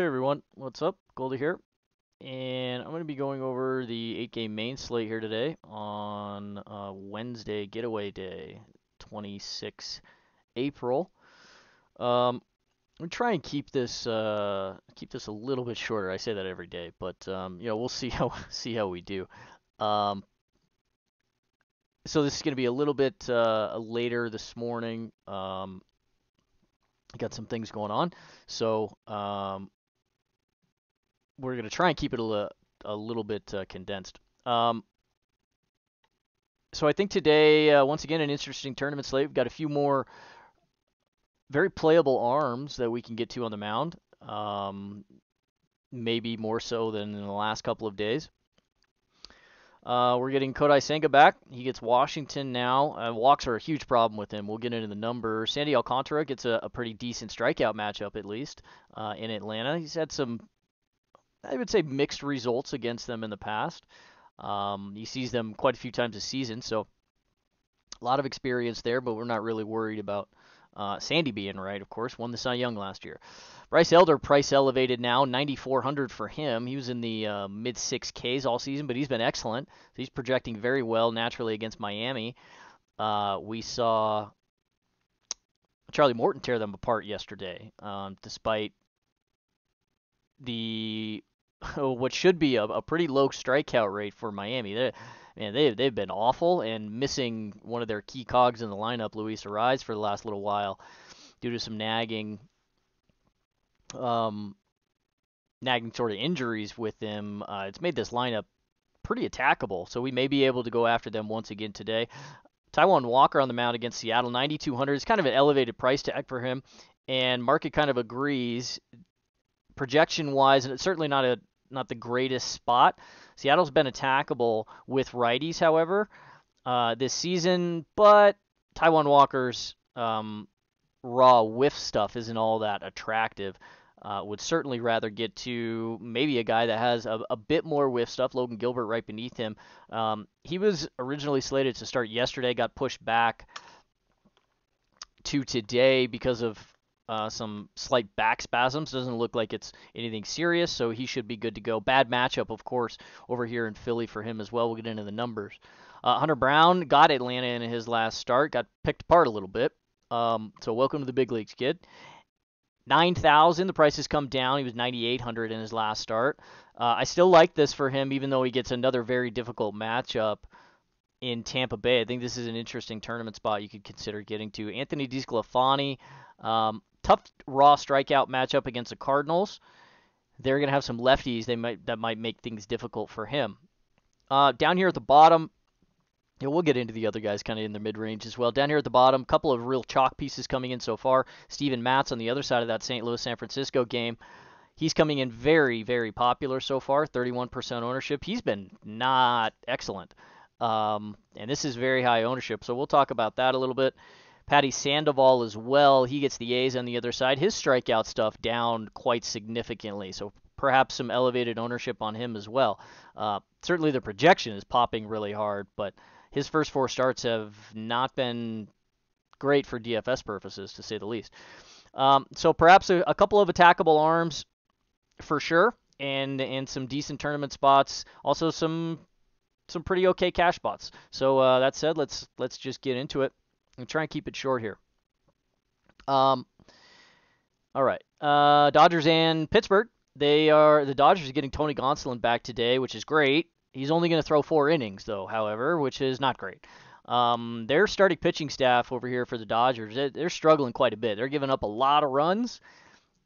Okay, everyone, what's up? Goldy here, and I'm going to be going over the eight-game main slate here today on uh, Wednesday, Getaway Day, 26 April. Um, I'm gonna try and keep this uh, keep this a little bit shorter. I say that every day, but um, you know we'll see how see how we do. Um, so this is going to be a little bit uh, later this morning. Um, got some things going on, so um, we're going to try and keep it a, a little bit uh, condensed. Um, so I think today, uh, once again, an interesting tournament slate. We've got a few more very playable arms that we can get to on the mound. Um, maybe more so than in the last couple of days. Uh, we're getting Kodai Senga back. He gets Washington now. Uh, walks are a huge problem with him. We'll get into the numbers. Sandy Alcantara gets a, a pretty decent strikeout matchup, at least, uh, in Atlanta. He's had some I would say mixed results against them in the past. Um, he sees them quite a few times a season, so a lot of experience there, but we're not really worried about uh, Sandy being right, of course. Won the Cy Young last year. Bryce Elder, price elevated now, 9,400 for him. He was in the uh, mid 6Ks all season, but he's been excellent. So he's projecting very well naturally against Miami. Uh, we saw Charlie Morton tear them apart yesterday, um, despite the what should be a, a pretty low strikeout rate for Miami. They, man, they they've been awful and missing one of their key cogs in the lineup, Luis Arraez, for the last little while, due to some nagging, um, nagging sort of injuries with them. Uh, it's made this lineup pretty attackable, so we may be able to go after them once again today. Taijuan Walker on the mound against Seattle, 9,200 is kind of an elevated price tag for him, and market kind of agrees projection wise, and it's certainly not a not the greatest spot. Seattle's been attackable with righties, however, uh, this season, but Taijuan Walker's um, raw whiff stuff isn't all that attractive. Uh, would certainly rather get to maybe a guy that has a, a, bit more whiff stuff. Logan Gilbert right beneath him. Um, he was originally slated to start yesterday, got pushed back to today because of uh, some slight back spasms. Doesn't look like it's anything serious, so he should be good to go. Bad matchup, of course, over here in Philly for him as well. We'll get into the numbers. Uh, Hunter Brown got Atlanta in his last start, got picked apart a little bit. Um, so welcome to the big leagues, kid. 9,000. The price has come down. He was 9,800 in his last start. Uh, I still like this for him, even though he gets another very difficult matchup in Tampa Bay. I think this is an interesting tournament spot you could consider getting to. Anthony DeSclafani, um, tough raw strikeout matchup against the Cardinals. They're going to have some lefties. They might that might make things difficult for him. Uh, down here at the bottom, yeah, we'll get into the other guys kind of in the mid range as well. Down here at the bottom, a couple of real chalk pieces coming in so far. Steven Matz on the other side of that St. Louis San Francisco game. He's coming in very, very popular so far, 31% ownership. He's been not excellent. Um, and this is very high ownership, so we'll talk about that a little bit. Patty Sandoval as well. He gets the A's on the other side. His strikeout stuff down quite significantly, so perhaps some elevated ownership on him as well. Uh, certainly the projection is popping really hard, but his first four starts have not been great for DFS purposes, to say the least. Um, so perhaps a, a couple of attackable arms for sure, and and some decent tournament spots. Also some some pretty okay cash spots. So uh, that said, let's let's just get into it. I'm trying to keep it short here. Um, all right. Uh, Dodgers and Pittsburgh. They are the Dodgers are getting Tony Gonsolin back today, which is great. He's only going to throw four innings though, however, which is not great. Um, their starting pitching staff over here for the Dodgers, they're struggling quite a bit. They're giving up a lot of runs,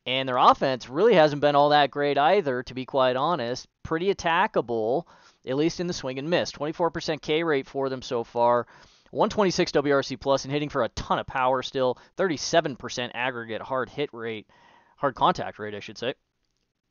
and their offense really hasn't been all that great either, to be quite honest. Pretty attackable, at least in the swing and miss. 24% K rate for them so far. 126 WRC plus and hitting for a ton of power still. 37% aggregate hard hit rate, hard contact rate, I should say.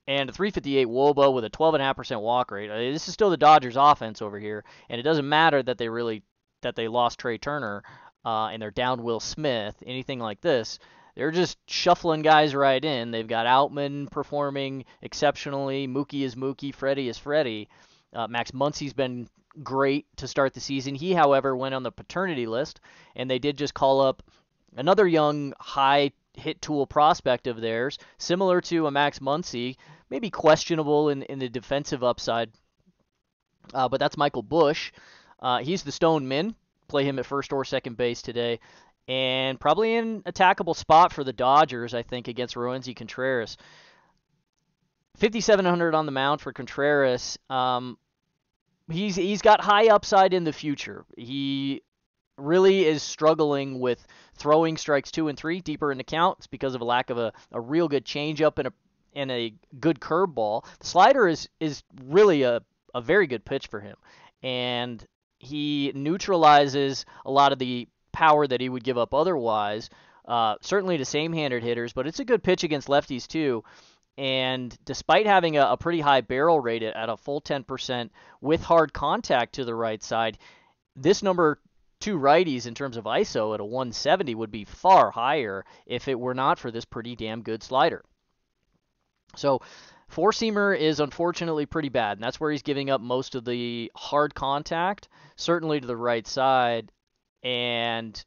And a 358 Woba with a 12.5% walk rate. Uh, this is still the Dodgers offense over here, and it doesn't matter that they really that they lost Trea Turner uh, and they're down Will Smith, anything like this. They're just shuffling guys right in. They've got Outman performing exceptionally. Mookie is Mookie. Freddie is Freddie. Uh, Max Muncy's been great to start the season. He, however, went on the paternity list, and they did just call up another young, high hit tool prospect of theirs, similar to a Max Muncy, maybe questionable in, in the defensive upside. Uh, but that's Michael Busch. Uh, he's the Stone Min. Play him at first or second base today. And probably an attackable spot for the Dodgers, I think, against Roansy Contreras. 5,700 on the mound for Contreras. Um, he's he's got high upside in the future. He really is struggling with throwing strikes two and three deeper in the count. It's because of a lack of a, a real good changeup and a and a good curveball. The slider is is really a, a very good pitch for him. And he neutralizes a lot of the power that he would give up otherwise. Uh, certainly to same-handed hitters, but it's a good pitch against lefties too. And despite having a, a pretty high barrel rate at, a full 10% with hard contact to the right side, this number two righties in terms of ISO at a 170 would be far higher if it were not for this pretty damn good slider. So four seamer is unfortunately pretty bad, and that's where he's giving up most of the hard contact, certainly to the right side and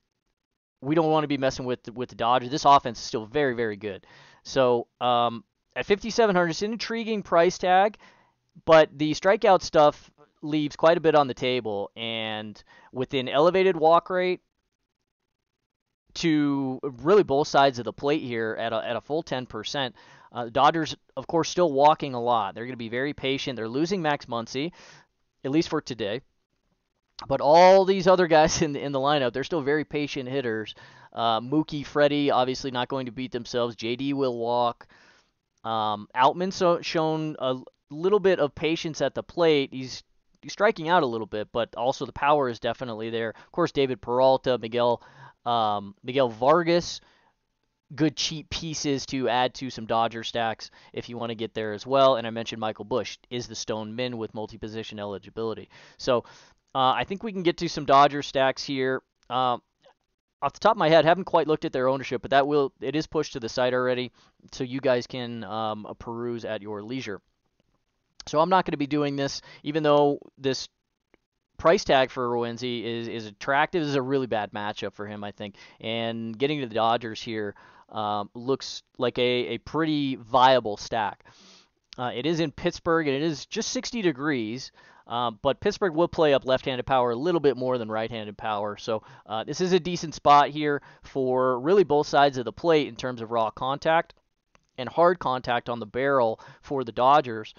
we don't want to be messing with with the Dodgers. This offense is still very very good. So um, at 5,700, it's an intriguing price tag, but the strikeout stuff leaves quite a bit on the table. And with an elevated walk rate to really both sides of the plate here at a, at a full 10%, uh, Dodgers, of course, still walking a lot. They're going to be very patient. They're losing Max Muncy, at least for today. But all these other guys in the, in the lineup, they're still very patient hitters. Uh, Mookie, Freddie, obviously not going to beat themselves. JD will walk. Um, so, shown a little bit of patience at the plate. He's, he's striking out a little bit, but also the power is definitely there. Of course, David Peralta, Miguel um, Miguel Vargas, good cheap pieces to add to some Dodger stacks if you want to get there as well. And I mentioned Michael Busch is the Stone Min with multi-position eligibility. So uh, I think we can get to some Dodger stacks here. Uh, off the top of my head, haven't quite looked at their ownership, but that will it is pushed to the site already, so you guys can um, peruse at your leisure. So I'm not going to be doing this, even though this price tag for Roansy is is attractive. This is a really bad matchup for him, I think. And getting to the Dodgers here um, looks like a, a pretty viable stack. Uh, it is in Pittsburgh, and it is just 60 degrees. Um, but Pittsburgh will play up left-handed power a little bit more than right-handed power. So uh, this is a decent spot here for really both sides of the plate in terms of raw contact and hard contact on the barrel for the Dodgers.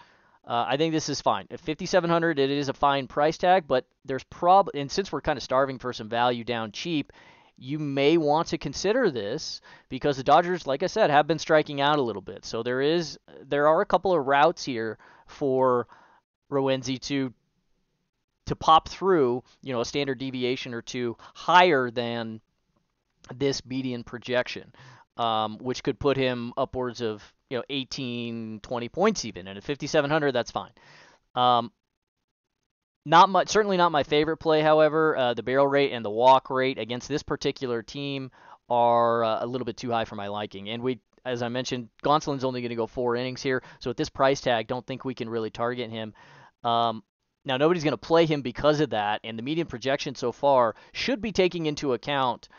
Uh, I think this is fine. At 5700 it is a fine price tag, but there's prob and since we're kind of starving for some value down cheap, you may want to consider this because the Dodgers, like I said, have been striking out a little bit. So there is there are a couple of routes here for Roansy to to pop through, you know, a standard deviation or two higher than this median projection, um, which could put him upwards of you know 18, 20 points even. And at 5700, that's fine. Um, not much, certainly not my favorite play. However, uh, the barrel rate and the walk rate against this particular team are uh, a little bit too high for my liking. And we, as I mentioned, Gonsolin's only going to go four innings here, so at this price tag, don't think we can really target him. Um, now, nobody's going to play him because of that, and the median projection so far should be taking into account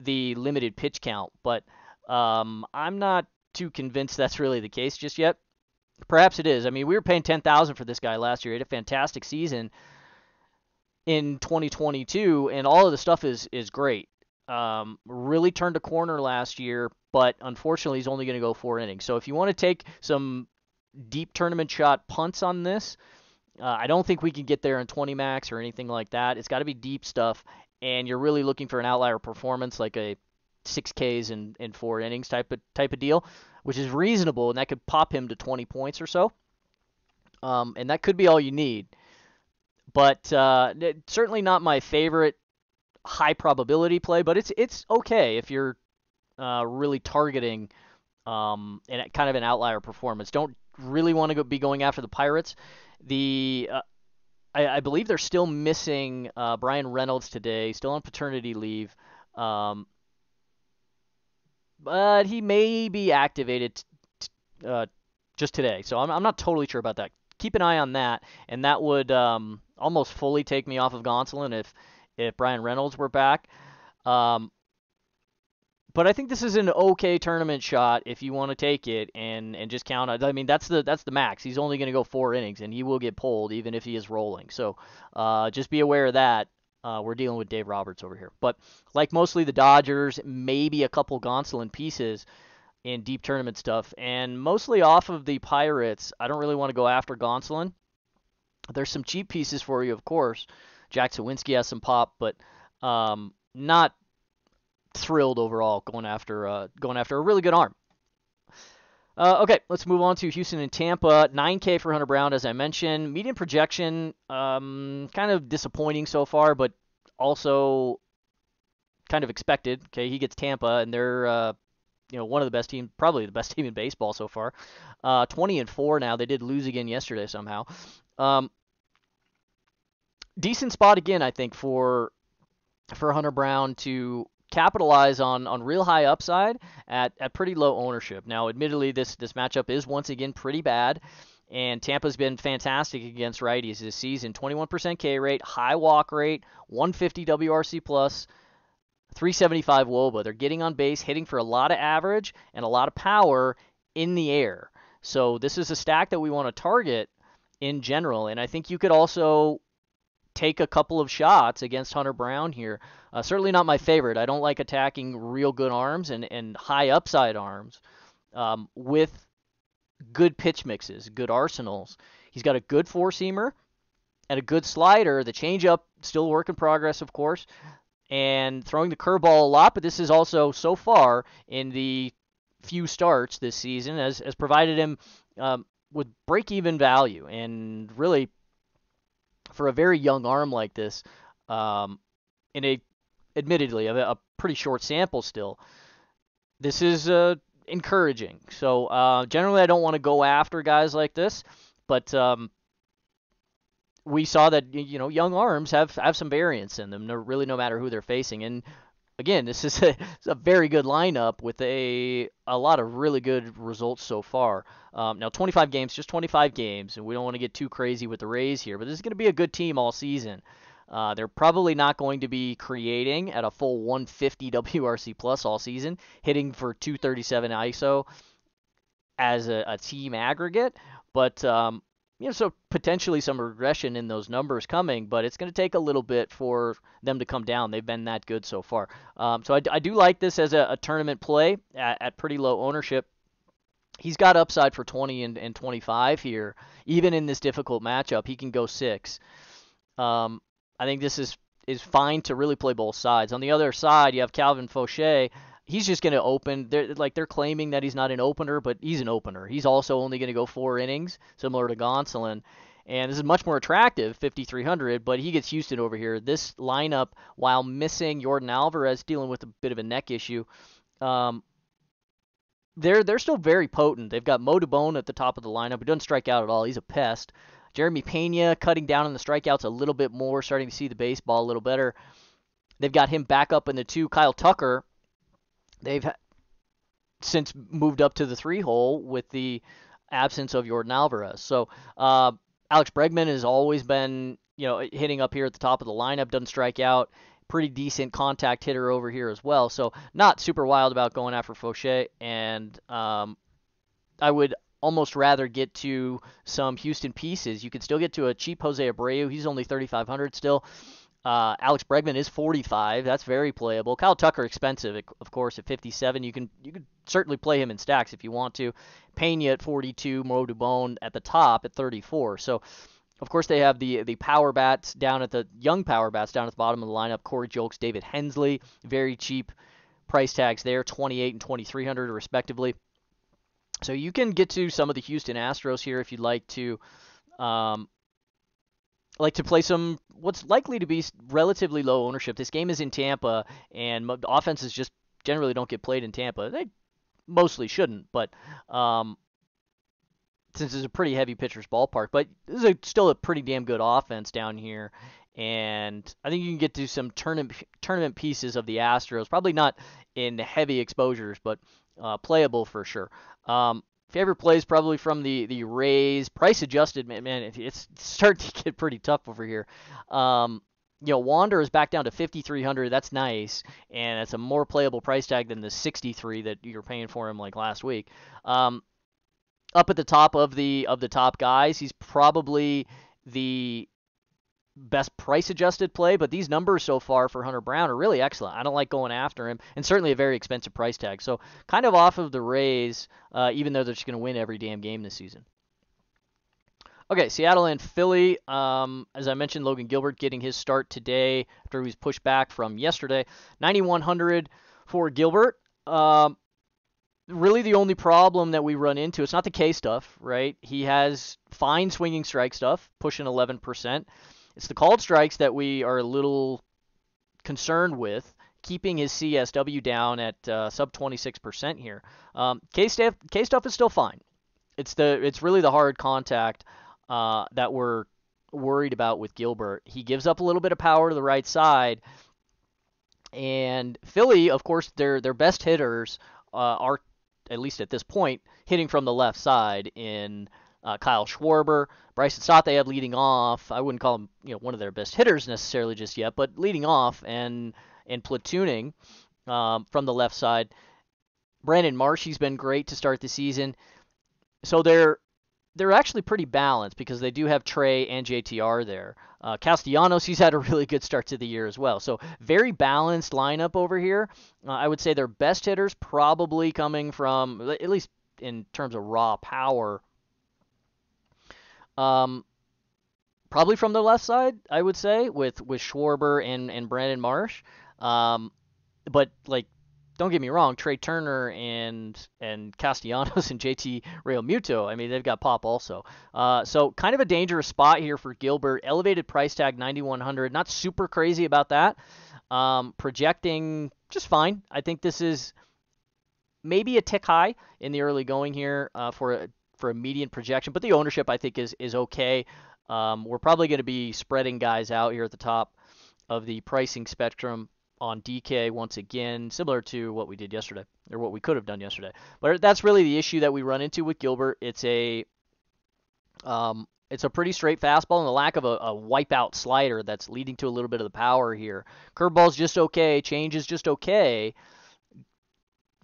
the limited pitch count, but um, I'm not too convinced that's really the case just yet. Perhaps it is. I mean, we were paying 10000 for this guy last year. He had a fantastic season in 2022, and all of the stuff is, is great. Um, really turned a corner last year, but unfortunately, he's only going to go four innings. So if you want to take some deep tournament shot punts on this, uh, I don't think we can get there in 20 max or anything like that. It's got to be deep stuff, and you're really looking for an outlier performance like a six Ks in four innings type of type of deal, which is reasonable, and that could pop him to 20 points or so. Um, and that could be all you need. But uh, certainly not my favorite high probability play, but it's it's okay if you're uh, really targeting um, and kind of an outlier performance. Don't really want to go, be going after the Pirates. The uh, I, I, believe they're still missing uh, Bryan Reynolds today, still on paternity leave. Um, but he may be activated t- uh, just today, so I'm, I'm not totally sure about that. Keep an eye on that, and that would um, almost fully take me off of Gonsolin if if Bryan Reynolds were back. Um, but I think this is an okay tournament shot if you want to take it and and just count on. I mean, that's the that's the max. He's only going to go four innings, and he will get pulled even if he is rolling. So uh, just be aware of that. Uh, we're dealing with Dave Roberts over here, but like mostly the Dodgers, maybe a couple Gonsolin pieces in deep tournament stuff, and mostly off of the Pirates. I don't really want to go after Gonsolin. There's some cheap pieces for you, of course. Jack Suwinski has some pop, but um, not thrilled overall going after uh, going after a really good arm. Uh, okay, let's move on to Houston and Tampa. 9K for Hunter Brown, as I mentioned. Median projection, um, kind of disappointing so far, but also kind of expected. Okay, he gets Tampa, and they're uh, you know one of the best teams, probably the best team in baseball so far. Uh, 20 and four now. They did lose again yesterday somehow. Um, decent spot again, I think for for Hunter Brown to capitalize on on real high upside at, at pretty low ownership. Now, admittedly, this this matchup is once again pretty bad, and Tampa's been fantastic against righties this season. 21% K rate, high walk rate, 150 WRC plus. 375 woba. They're getting on base, hitting for a lot of average and a lot of power in the air. So this is a stack that we want to target in general. And I think you could also take a couple of shots against Hunter Brown here. Uh, certainly not my favorite. I don't like attacking real good arms and, and high upside arms um, with good pitch mixes, good arsenals. He's got a good four seamer and a good slider. The changeup, still work in progress, of course, and throwing the curveball a lot. But this is also so far in the few starts this season has, has provided him um, with break even value and really for a very young arm like this, um, in a admittedly a, a, pretty short sample still, this is uh, encouraging. So uh, generally, I don't want to go after guys like this, but um, we saw that you know young arms have have some variance in them. No, really, no matter who they're facing, and again, this is a, a, very good lineup with a a lot of really good results so far. Um, now, 25 games, just 25 games, and we don't want to get too crazy with the Rays here, but this is going to be a good team all season. Uh, they're probably not going to be creating at a full 150 WRC plus all season, hitting for 237 ISO as a, a team aggregate, but um, you know, so potentially some regression in those numbers coming, but it's going to take a little bit for them to come down. They've been that good so far. Um, so I, I, do like this as a, a tournament play at, at, pretty low ownership. He's got upside for 20 and, and 25 here. Even in this difficult matchup, he can go six. Um, I think this is is fine to really play both sides. On the other side, you have Calvin Faucher, he's just going to open. They're like they're claiming that he's not an opener, but he's an opener. He's also only going to go four innings, similar to Gonsolin. And this is much more attractive, 5,300, but he gets Houston over here. This lineup, while missing Yordan Alvarez, dealing with a bit of a neck issue, um, they're they're still very potent. They've got Mo Dubon at the top of the lineup. He doesn't strike out at all. He's a pest. Jeremy Pena cutting down on the strikeouts a little bit more, starting to see the baseball a little better. They've got him back up in the two. Kyle Tucker They've since moved up to the three hole with the absence of Yordan Alvarez. So uh, Alex Bregman has always been, you know, hitting up here at the top of the lineup, doesn't strike out. Pretty decent contact hitter over here as well. So not super wild about going after Faucher. And um, I would almost rather get to some Houston pieces. You could still get to a cheap Jose Abreu. He's only 3,500 still. Uh, Alex Bregman is 45. That's very playable. Kyle Tucker expensive, of course, at 57. You can you can certainly play him in stacks if you want to. Pena at 42. Mo Dubon at the top at 34. So, of course, they have the the power bats down at the young power bats down at the bottom of the lineup. Corey Julks, David Hensley, very cheap price tags there, 28 and 2300 respectively. So you can get to some of the Houston Astros here if you'd like to. Um, like to play some what's likely to be relatively low ownership. This game is in Tampa, and offenses just generally don't get played in Tampa. They mostly shouldn't, but um, since it's a pretty heavy pitcher's ballpark, but this is a, still a pretty damn good offense down here. And I think you can get to some tournament tournament pieces of the Astros. Probably not in heavy exposures, but uh, playable for sure. Um, favorite plays probably from the the Rays. Price adjusted, man, it's starting to get pretty tough over here. Um, you know, Wander is back down to 5,300. That's nice, and it's a more playable price tag than the 63 that you're paying for him like last week. Um, up at the top of the of the top guys, he's probably the best price adjusted play, but these numbers so far for Hunter Brown are really excellent. I don't like going after him, and certainly a very expensive price tag. So kind of off of the Rays, uh, even though they're just going to win every damn game this season. Okay, Seattle and Philly. Um, as I mentioned, Logan Gilbert getting his start today after he was pushed back from yesterday. 9,100 for Gilbert. Um, really, the only problem that we run into, it's not the K stuff, right? He has fine swinging strike stuff, pushing 11%. It's the called strikes that we are a little concerned with, keeping his CSW down at uh, sub 26% here. Um, K stuff, is still fine. It's the it's really the hard contact uh, that we're worried about with Gilbert. He gives up a little bit of power to the right side, and Philly, of course, their their best hitters uh, are at least at this point hitting from the left side in uh, Kyle Schwarber, Bryson Stott they have leading off. I wouldn't call him you know one of their best hitters necessarily just yet, but leading off and and platooning um, from the left side. Brandon Marsh's been great to start the season. So they're they're actually pretty balanced because they do have Trea and JTR there. Uh, Castellanos, he's had a really good start to the year as well. So very balanced lineup over here. Uh, I would say their best hitters probably coming from, at least in terms of raw power, um, probably from the left side, I would say, with with Schwarber and and Brandon Marsh. Um, but like don't get me wrong, Trea Turner and and Castellanos and JT Realmuto, I mean, they've got pop also. Uh, so kind of a dangerous spot here for Gilbert. Elevated price tag 9100. Not super crazy about that. Um, projecting just fine. I think this is maybe a tick high in the early going here uh, for a, for a median projection, but the ownership I think is is okay. Um, we're probably going to be spreading guys out here at the top of the pricing spectrum on DK once again, similar to what we did yesterday, or what we could have done yesterday. But that's really the issue that we run into with Gilbert. It's a um, it's a pretty straight fastball and the lack of a, a wipeout slider that's leading to a little bit of the power here. Curveball's just okay, change is just okay.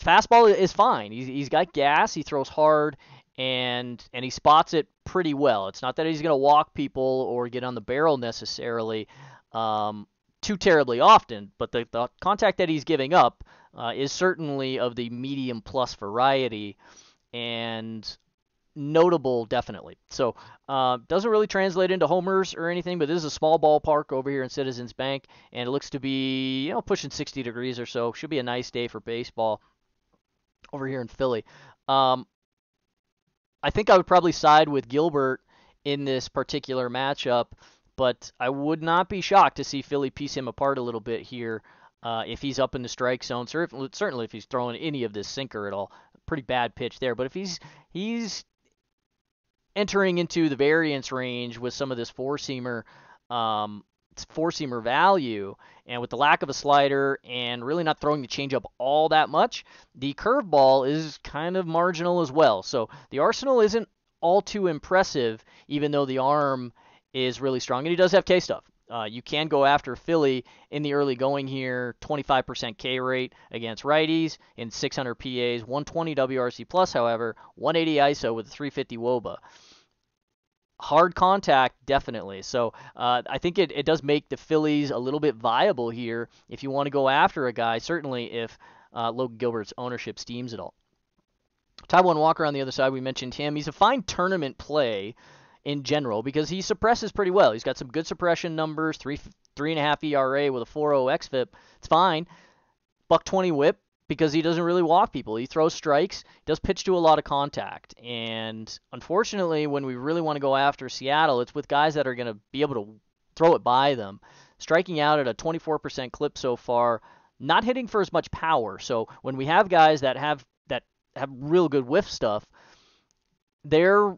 Fastball is fine. He's, he's got gas, he throws hard, and and he spots it pretty well. It's not that he's going to walk people or get on the barrel necessarily. Um, too terribly often, but the, the contact that he's giving up uh, is certainly of the medium plus variety and notable definitely. So uh, doesn't really translate into homers or anything, but this is a small ballpark over here in Citizens Bank, and it looks to be you know pushing 60 degrees or so. Should be a nice day for baseball over here in Philly. Um, I think I would probably side with Gilbert in this particular matchup. But I would not be shocked to see Philly piece him apart a little bit here uh, if he's up in the strike zone. Certainly, if he's throwing any of this sinker at all, pretty bad pitch there. But if he's he's entering into the variance range with some of this four seamer um, four seamer value, and with the lack of a slider and really not throwing the changeup all that much, the curveball is kind of marginal as well. So the arsenal isn't all too impressive, even though the arm is really strong, and he does have K stuff. Uh, you can go after Philly in the early going here, 25% K rate against righties in 600 PAs, 120 WRC plus, however, 180 ISO with a 350 WOBA. Hard contact, definitely. So uh, I think it, it does make the Phillies a little bit viable here if you want to go after a guy, certainly if uh, Logan Gilbert's ownership steams at all. Taijuan Walker on the other side, we mentioned him. He's a fine tournament play in general because he suppresses pretty well. He's got some good suppression numbers, three three and a half ERA with a 4.0 xFIP. It's fine. Buck 20 WHIP because he doesn't really walk people. He throws strikes, does pitch to a lot of contact, and unfortunately, when we really want to go after Seattle, it's with guys that are going to be able to throw it by them. Striking out at a 24% clip so far, not hitting for as much power. So when we have guys that have that have real good whiff stuff, they're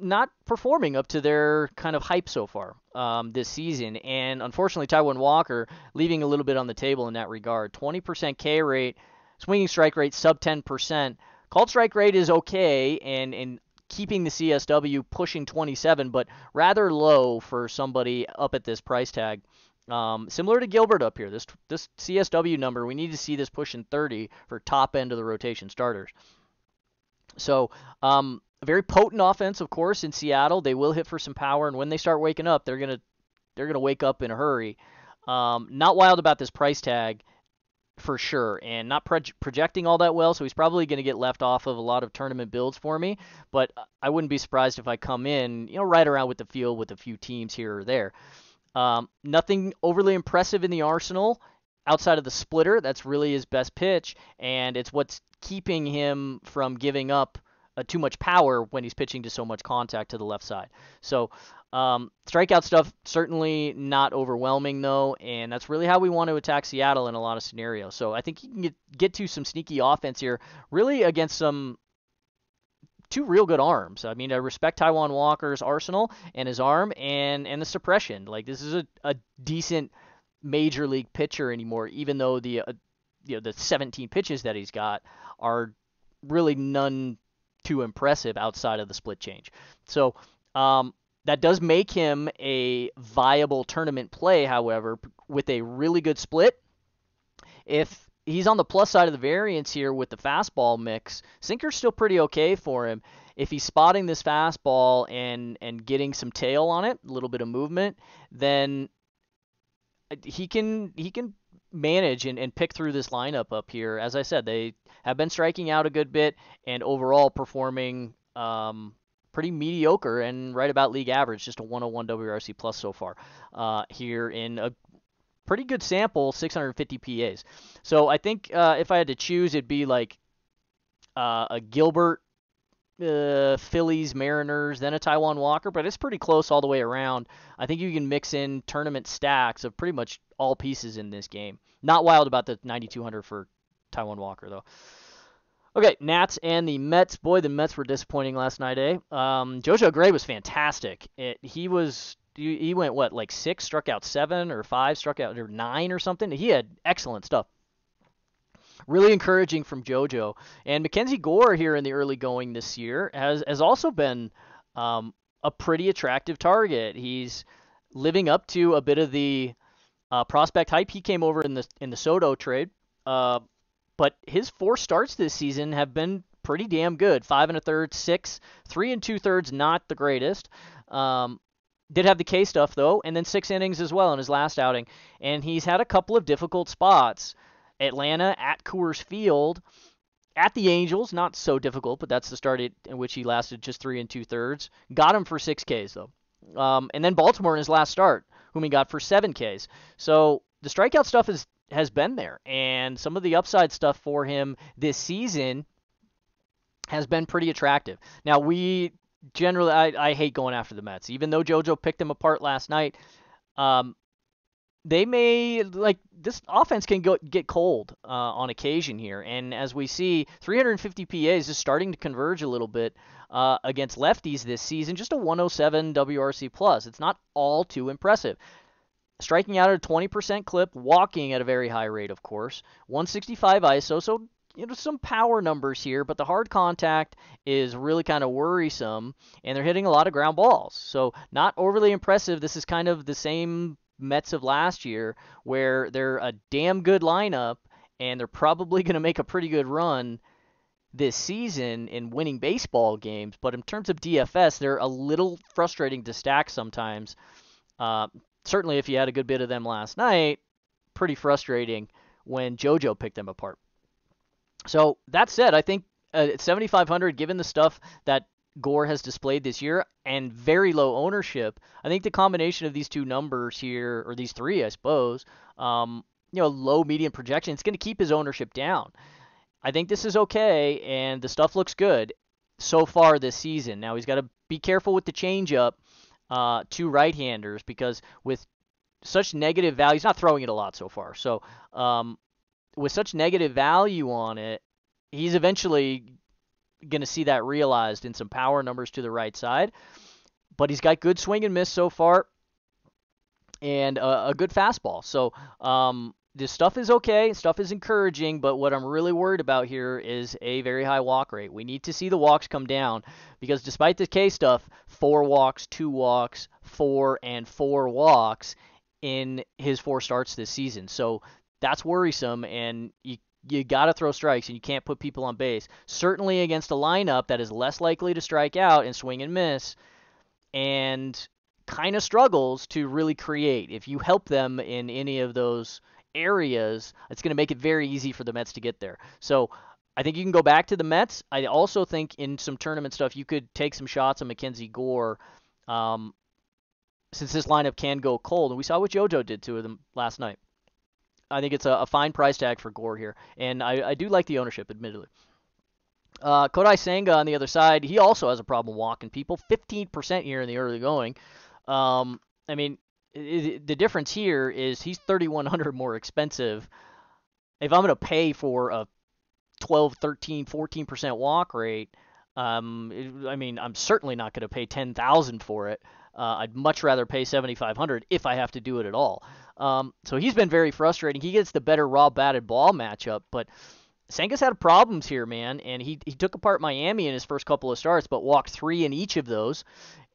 not performing up to their kind of hype so far um, this season. And unfortunately, Taijuan Walker leaving a little bit on the table in that regard. 20% K rate, swinging strike rate sub 10%. Called strike rate is okay, and, and keeping the CSW pushing 27, but rather low for somebody up at this price tag. Um, similar to Gilbert up here, this this CSW number, we need to see this pushing 30 for top end of the rotation starters. So, um, very potent offense, of course, in Seattle. They will hit for some power, and when they start waking up, they're gonna they're gonna wake up in a hurry. Um, not wild about this price tag for sure, and not pro- projecting all that well, so he's probably going to get left off of a lot of tournament builds for me. But I wouldn't be surprised if I come in, you know, right around with the field with a few teams here or there. Um, nothing overly impressive in the arsenal outside of the splitter. That's really his best pitch, and it's what's keeping him from giving up uh, too much power when he's pitching to so much contact to the left side. So um, strikeout stuff certainly not overwhelming though, and that's really how we want to attack Seattle in a lot of scenarios. So I think you can get, get to some sneaky offense here, really against some two real good arms. I mean, I respect Taijuan Walker's arsenal and his arm and and the suppression. Like this is a, a decent major league pitcher anymore, even though the uh, you know the 17 pitches that he's got are really none too impressive outside of the split change. So um, that does make him a viable tournament play, however, with a really good split. If he's on the plus side of the variance here with the fastball mix. Sinker's still pretty okay for him. If he's spotting this fastball and and getting some tail on it, a little bit of movement, then he can he can manage and, and pick through this lineup up here. As I said, they have been striking out a good bit and overall performing um, pretty mediocre and right about league average, just a 101 WRC plus so far uh, here in a pretty good sample, 650 PAs. So I think uh, if I had to choose, it'd be like uh, a Gilbert, uh, Phillies, Mariners, then a Taijuan Walker, but it's pretty close all the way around. I think you can mix in tournament stacks of pretty much all pieces in this game. Not wild about the 9200 for Taijuan Walker though. Okay, Nats and the Mets. Boy, the Mets were disappointing last night, eh? Um, JoJo Gray was fantastic. It, he was he went what like six, struck out seven or five, struck out or nine or something. He had excellent stuff. Really encouraging from JoJo and Mackenzie Gore here in the early going this year has has also been um, a pretty attractive target. He's living up to a bit of the uh, prospect hype. He came over in the in the Soto trade, uh, but his four starts this season have been pretty damn good. Five and a third, six, three and two thirds, not the greatest. Um, did have the K stuff though, and then six innings as well in his last outing. And he's had a couple of difficult spots. Atlanta at Coors Field, at the Angels, not so difficult, but that's the start in which he lasted just three and two thirds. Got him for six Ks though. Um, and then Baltimore in his last start, whom he got for seven Ks. So the strikeout stuff is has been there, and some of the upside stuff for him this season has been pretty attractive. Now we generally, I, I hate going after the Mets. Even though JoJo picked them apart last night, um, they may like this offense can go get cold uh, on occasion here, and as we see, 350 PAs is just starting to converge a little bit uh, against lefties this season. Just a 107 WRC plus. It's not all too impressive. Striking out at a 20% clip, walking at a very high rate, of course. 165 ISO, so you know some power numbers here, but the hard contact is really kind of worrisome, and they're hitting a lot of ground balls. So not overly impressive. This is kind of the same Mets of last year, where they're a damn good lineup, and they're probably going to make a pretty good run this season in winning baseball games. But in terms of DFS, they're a little frustrating to stack sometimes. Uh, certainly, if you had a good bit of them last night, pretty frustrating when JoJo picked them apart. So that said, I think uh, 7,500, given the stuff that Gore has displayed this year and very low ownership, I think the combination of these two numbers here, or these three, I suppose, um, you know, low, medium projection, it's going to keep his ownership down. I think this is okay, and the stuff looks good so far this season. Now he's got to be careful with the changeup uh, to right-handers because with such negative value, he's not throwing it a lot so far. So um, with such negative value on it, he's eventually going to see that realized in some power numbers to the right side. But he's got good swing and miss so far, and a, a good fastball. So um, this stuff is okay. Stuff is encouraging, but what I'm really worried about here is a very high walk rate. We need to see the walks come down because despite the K stuff, four walks, two walks, four, and four walks in his four starts this season. So that's worrisome, and you you got to throw strikes, and you can't put people on base. Certainly against a lineup that is less likely to strike out and swing and miss, and kind of struggles to really create. If you help them in any of those areas, it's going to make it very easy for the Mets to get there. So I think you can go back to the Mets. I also think in some tournament stuff you could take some shots on Mackenzie Gore. Um, since this lineup can go cold, and we saw what JoJo did to them last night. I think it's a, a fine price tag for Gore here, and I, I do like the ownership, admittedly. Uh, Kodai Senga on the other side, he also has a problem walking people. 15% here in the early going. Um, I mean, it, the difference here is he's 3,100 more expensive. If I'm going to pay for a 12, 13, 14% walk rate, um, it, I mean, I'm certainly not going to pay 10,000 for it. Uh, I'd much rather pay 7,500 if I have to do it at all. Um, so he's been very frustrating. He gets the better raw batted ball matchup, but Senga's had problems here, man. And he he took apart Miami in his first couple of starts, but walked three in each of those.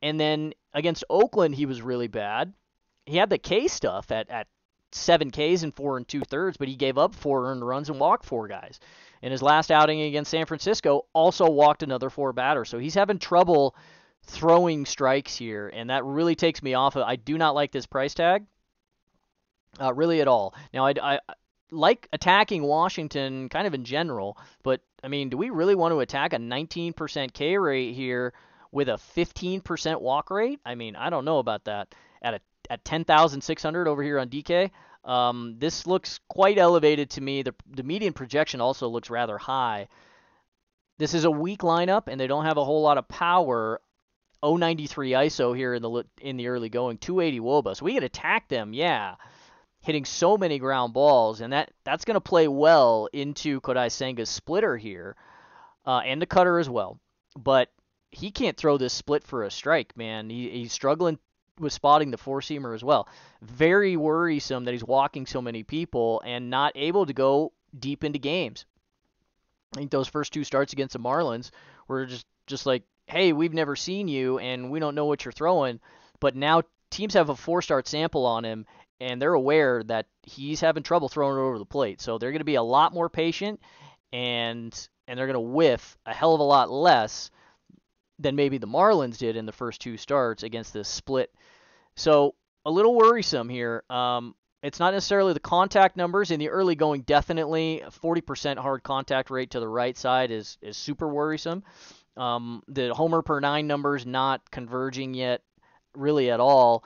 And then against Oakland, he was really bad. He had the K stuff at at seven Ks and four and two thirds, but he gave up four earned runs and walked four guys. In his last outing against San Francisco, also walked another four batters. So he's having trouble throwing strikes here, and that really takes me off. Of, I do not like this price tag, uh, really at all. Now, I, I like attacking Washington kind of in general, but I mean, do we really want to attack a 19% K rate here with a 15% walk rate? I mean, I don't know about that. At a at 10,600 over here on DK, um, this looks quite elevated to me. The the median projection also looks rather high. This is a weak lineup, and they don't have a whole lot of power. 093 ISO here in the in the early going, 280 WOBA. So we can attack them, yeah, hitting so many ground balls, and that that's going to play well into Kodai Senga's splitter here, uh, and the cutter as well. But he can't throw this split for a strike, man. He, he's struggling with spotting the four seamer as well. Very worrisome that he's walking so many people and not able to go deep into games. I think those first two starts against the Marlins were just just like hey, we've never seen you and we don't know what you're throwing. But now teams have a four start sample on him and they're aware that he's having trouble throwing it over the plate. So they're going to be a lot more patient and and they're going to whiff a hell of a lot less than maybe the Marlins did in the first two starts against this split. So a little worrisome here. Um, it's not necessarily the contact numbers in the early going. Definitely, 40% hard contact rate to the right side is is super worrisome. Um, the homer per nine numbers not converging yet, really at all.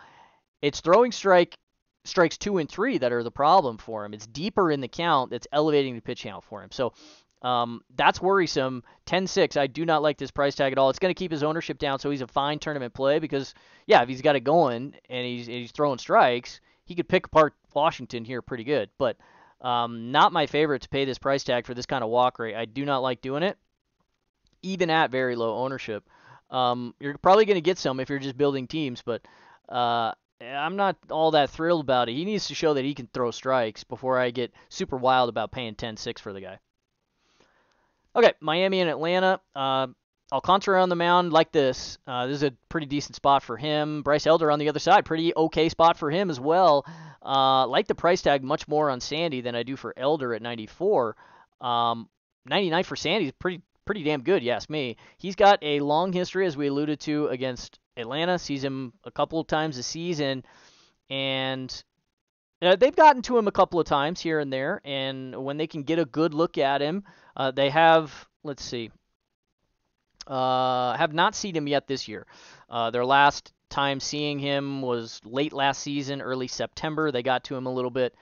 It's throwing strike strikes two and three that are the problem for him. It's deeper in the count that's elevating the pitch count for him. So um, that's worrisome. 10-6. I do not like this price tag at all. It's going to keep his ownership down, so he's a fine tournament play because yeah, if he's got it going and he's and he's throwing strikes, he could pick apart Washington here pretty good. But um, not my favorite to pay this price tag for this kind of walk rate. I do not like doing it even at very low ownership. Um, you're probably going to get some if you're just building teams, but uh, I'm not all that thrilled about it. He needs to show that he can throw strikes before I get super wild about paying 10-6 for the guy. Okay, Miami and Atlanta. Uh, Alcantara on the mound like this. Uh, this is a pretty decent spot for him. Bryce Elder on the other side, pretty okay spot for him as well. Uh, like the price tag much more on Sandy than I do for Elder at 94. Um, 99 for Sandy is pretty pretty damn good, yes me. He's got a long history, as we alluded to, against Atlanta. Sees him a couple of times a season, and uh, they've gotten to him a couple of times here and there. And when they can get a good look at him, uh, they have. Let's see. Uh, have not seen him yet this year. Uh, their last time seeing him was late last season, early September. They got to him a little bit.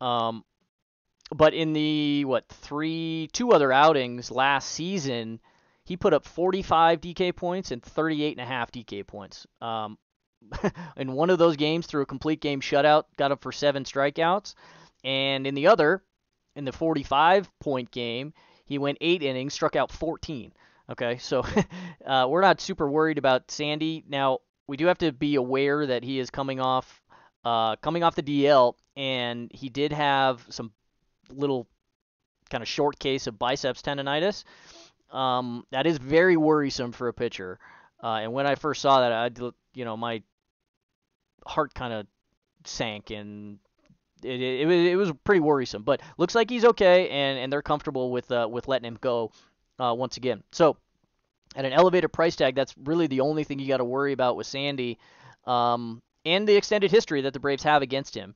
Um, but in the what three two other outings last season, he put up 45 DK points and 38 and a half DK points. Um, in one of those games, threw a complete game shutout, got up for seven strikeouts, and in the other, in the 45 point game, he went eight innings, struck out 14. Okay, so uh, we're not super worried about Sandy. Now we do have to be aware that he is coming off uh, coming off the DL, and he did have some little kind of short case of biceps tendonitis. Um, that is very worrisome for a pitcher. Uh, and when I first saw that, I, you know, my heart kind of sank and it, it, it, was pretty worrisome. But looks like he's okay, and, and they're comfortable with uh, with letting him go uh, once again. So at an elevated price tag, that's really the only thing you got to worry about with Sandy, um, and the extended history that the Braves have against him.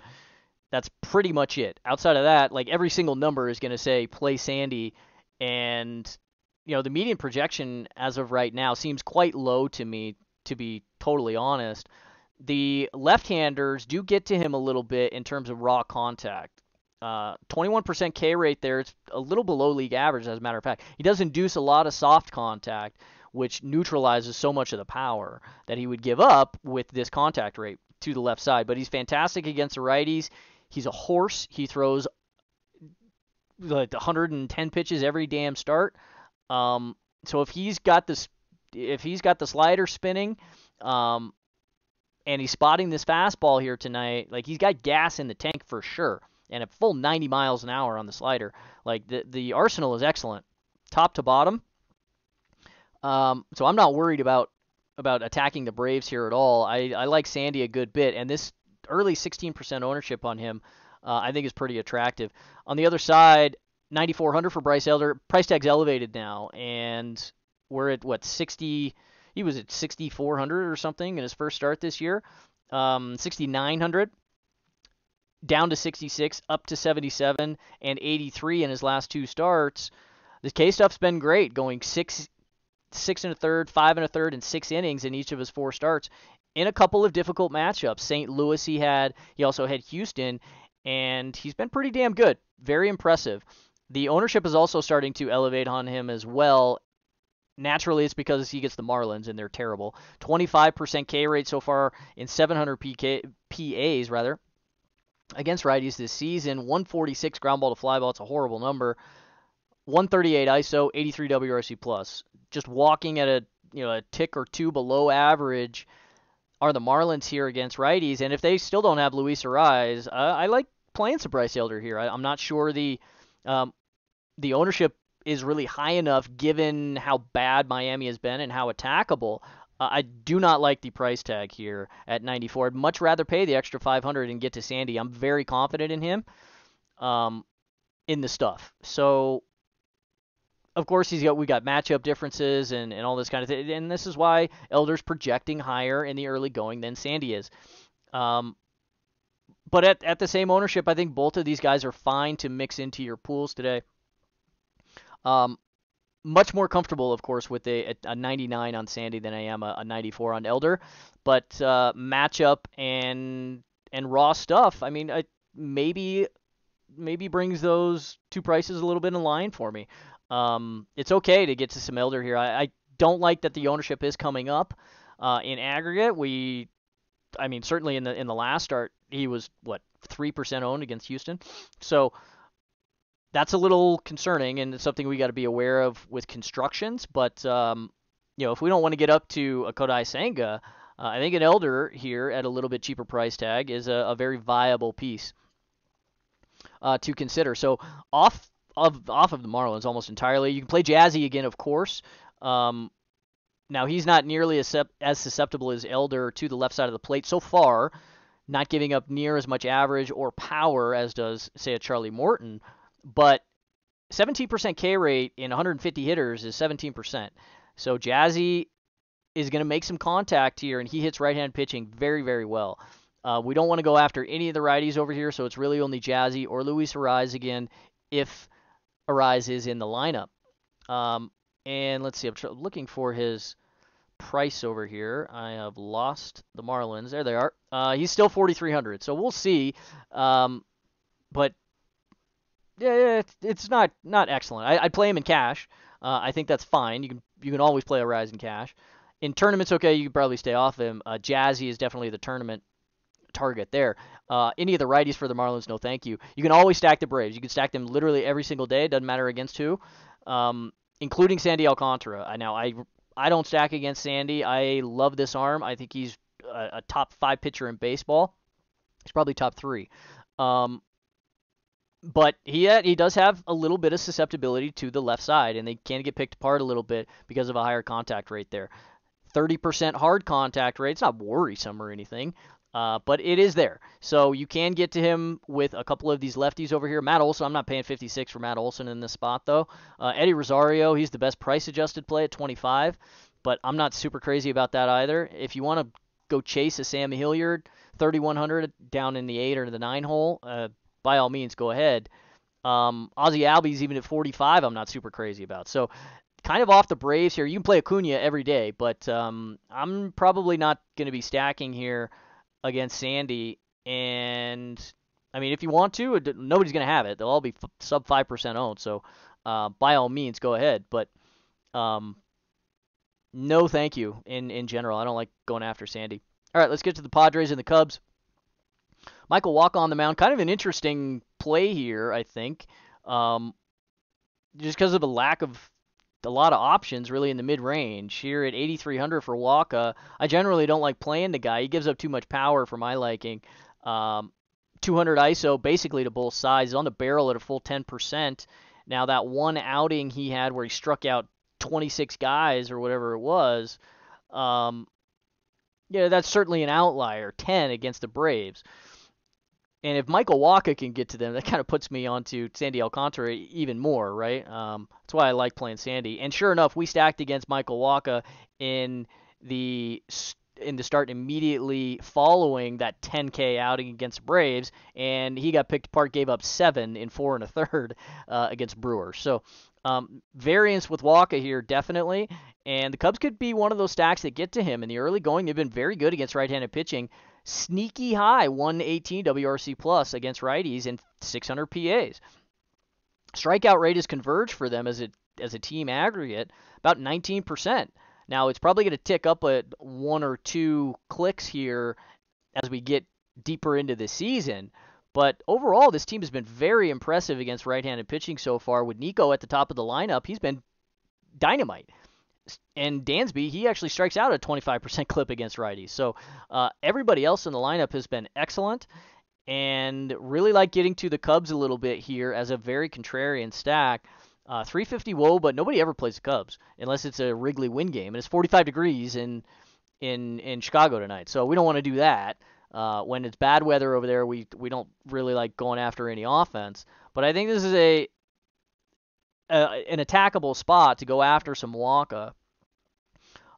That's pretty much it. Outside of that, like every single number is going to say play Sandy, and you know the median projection as of right now seems quite low to me, to be totally honest the left-handers do get to him a little bit in terms of raw contact. Uh, 21% K rate there. It's a little below league average, as a matter of fact. He does induce a lot of soft contact, which neutralizes so much of the power that he would give up with this contact rate to the left side. But he's fantastic against the righties. He's a horse. He throws like 110 pitches every damn start. Um, so if he's got this, if he's got the slider spinning, um, and he's spotting this fastball here tonight. Like he's got gas in the tank for sure, and a full 90 miles an hour on the slider. Like the the arsenal is excellent, top to bottom. Um, so I'm not worried about about attacking the Braves here at all. I I like Sandy a good bit, and this early 16% ownership on him, uh, I think is pretty attractive. On the other side, 9400 for Bryce Elder. Price tag's elevated now, and we're at what 60 he was at 6,400 or something in his first start this year. Um, 6,900 down to 66, up to 77, and 83 in his last two starts. The K stuff's been great, going six, six and a third, five and a third, and six innings in each of his four starts in a couple of difficult matchups. St. Louis he had, he also had Houston, and he's been pretty damn good. Very impressive. The ownership is also starting to elevate on him as well, Naturally, it's because he gets the Marlins and they're terrible. 25% K rate so far in 700 PK, PAs rather against righties this season. 146 ground ball to fly ball. It's a horrible number. 138 ISO, 83 WRC plus. Just walking at a you know a tick or two below average are the Marlins here against righties. And if they still don't have Luis Arraez, uh, I like playing some Bryce Elder here. I, am not sure the um, the ownership is really high enough given how bad Miami has been and how attackable. Uh, I do not like the price tag here at 94. I'd much rather pay the extra 500 and get to Sandy. I'm very confident in him um, in the stuff. So, of course, he's got we got matchup differences and, and all this kind of thing. And this is why Elder's projecting higher in the early going than Sandy is. Um, but at, at the same ownership, I think both of these guys are fine to mix into your pools today. Um, much more comfortable, of course, with a, a 99 on Sandy than I am a, a 94 on Elder. But uh, matchup and and raw stuff, I mean, I, maybe maybe brings those two prices a little bit in line for me. Um, it's okay to get to some Elder here. I, I don't like that the ownership is coming up uh, in aggregate. We, I mean, certainly in the in the last start, he was what three percent owned against Houston. So that's a little concerning and it's something we got to be aware of with constructions. But um, you know, if we don't want to get up to a Kodai Senga, uh, I think an Elder here at a little bit cheaper price tag is a, a very viable piece uh, to consider. So off of off of the Marlins almost entirely. You can play Jazzy again, of course. Um, now he's not nearly as, as susceptible as Elder to the left side of the plate so far, not giving up near as much average or power as does say a Charlie Morton. But 17% K rate in 150 hitters is 17%. So Jazzy is going to make some contact here, and he hits right-hand pitching very, very well. Uh, we don't want to go after any of the righties over here, so it's really only Jazzy or Luis Arraez again if Arraez is in the lineup. Um, and let's see, I'm looking for his price over here. I have lost the Marlins. There they are. Uh, he's still 4,300, so we'll see. Um, but yeah, it's not not excellent. I, would play him in cash. Uh, I think that's fine. You can you can always play Arraez in cash. In tournaments, okay, you can probably stay off him. Uh, Jazzy is definitely the tournament target there. Uh, any of the righties for the Marlins, no thank you. You can always stack the Braves. You can stack them literally every single day. It doesn't matter against who, um, including Sandy Alcantara. I now I I don't stack against Sandy. I love this arm. I think he's a, a top five pitcher in baseball. He's probably top three. Um, but he uh, he does have a little bit of susceptibility to the left side, and they can get picked apart a little bit because of a higher contact rate there. 30% hard contact rate. It's not worrisome or anything. Uh, but it is there. So you can get to him with a couple of these lefties over here. Matt Olson, I'm not paying 56 for Matt Olson in this spot, though. Uh, Eddie Rosario, he's the best price adjusted play at 25, but I'm not super crazy about that either. If you want to go chase a Sam Hilliard, 3,100 down in the 8 or the 9 hole, uh, by all means, go ahead. Um, Ozzie Albies, even at 45, I'm not super crazy about. So kind of off the Braves here. You can play Acuna every day, but um, I'm probably not going to be stacking here against Sandy. And I mean, if you want to, nobody's going to have it. They'll all be f- sub five percent owned. So uh, by all means, go ahead. But um, no, thank you. In in general, I don't like going after Sandy. All right, let's get to the Padres and the Cubs. Michael Wacha on the mound, kind of an interesting play here, I think. Um, just because of a lack of a lot of options really in the mid range. Here at 8,300 for Wacha, I generally don't like playing the guy. He gives up too much power for my liking. Um, 200 ISO basically to both sides. On the barrel at a full 10%. Now, that one outing he had where he struck out 26 guys or whatever it was, um, yeah, that's certainly an outlier. 10 against the Braves. And if Michael Wacha can get to them, that kind of puts me onto Sandy Alcantara even more, right? Um, that's why I like playing Sandy. And sure enough, we stacked against Michael Wacha in the in the start immediately following that 10K outing against the Braves, and he got picked apart, gave up seven in four and a third uh, against Brewers. So um, variance with Wacha here, definitely. And the Cubs could be one of those stacks that get to him in the early going. They've been very good against right-handed pitching sneaky high 118 WRC plus against righties and 600 PAs. Strikeout rate has converged for them as a as a team aggregate about 19%. Now it's probably going to tick up at one or two clicks here as we get deeper into the season. But overall, this team has been very impressive against right-handed pitching so far. With Nico at the top of the lineup, he's been dynamite and Dansby, he actually strikes out a 25% clip against righties. So uh, everybody else in the lineup has been excellent, and really like getting to the Cubs a little bit here as a very contrarian stack. Uh, 350 woe, but nobody ever plays the Cubs unless it's a Wrigley win game, and it's 45 degrees in in in Chicago tonight. So we don't want to do that. Uh, when it's bad weather over there, we we don't really like going after any offense. But I think this is a a, an attackable spot to go after some Wacha.